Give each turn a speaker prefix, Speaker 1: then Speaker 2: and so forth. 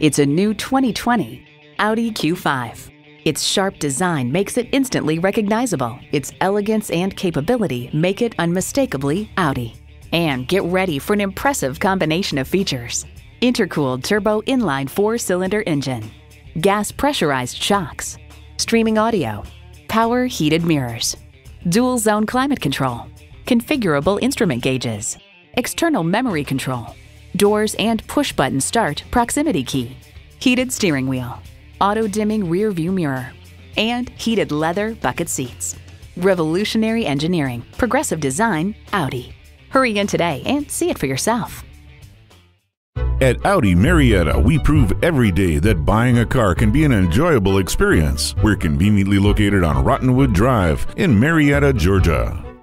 Speaker 1: It's a new 2020 Audi Q5. Its sharp design makes it instantly recognizable. Its elegance and capability make it unmistakably Audi. And get ready for an impressive combination of features. Intercooled turbo inline four-cylinder engine, gas pressurized shocks, streaming audio, power heated mirrors, dual zone climate control, configurable instrument gauges, external memory control, doors and push button start proximity key, heated steering wheel, auto dimming rear view mirror, and heated leather bucket seats. Revolutionary engineering, progressive design, Audi. Hurry in today and see it for yourself.
Speaker 2: At Audi Marietta, we prove every day that buying a car can be an enjoyable experience. We're conveniently located on Rottenwood Drive in Marietta, Georgia.